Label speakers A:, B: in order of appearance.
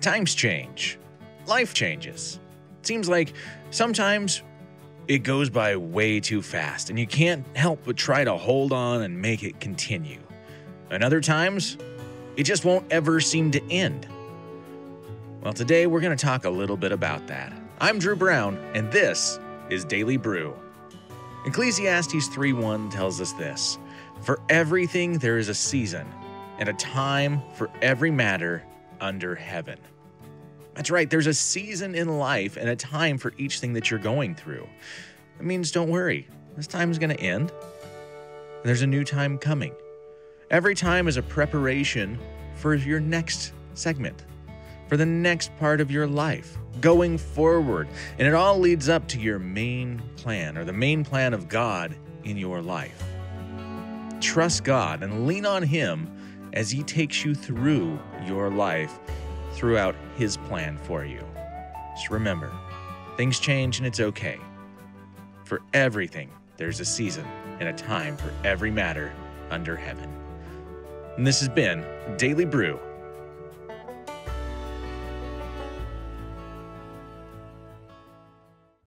A: Times change, life changes. It seems like sometimes it goes by way too fast, and you can't help but try to hold on and make it continue. And other times, it just won't ever seem to end. Well, today we're going to talk a little bit about that. I'm Drew Brown, and this is Daily Brew. Ecclesiastes 3:1 tells us this: For everything there is a season, and a time for every matter under heaven. That's right, there's a season in life and a time for each thing that you're going through. It means don't worry, this time is going to end. And there's a new time coming. Every time is a preparation for your next segment, for the next part of your life, going forward. And it all leads up to your main plan or the main plan of God in your life. Trust God and lean on Him as He takes you through your life throughout His plan for you. Just remember, things change and it's okay. For everything, there's a season and a time for every matter under heaven. And this has been Daily Brew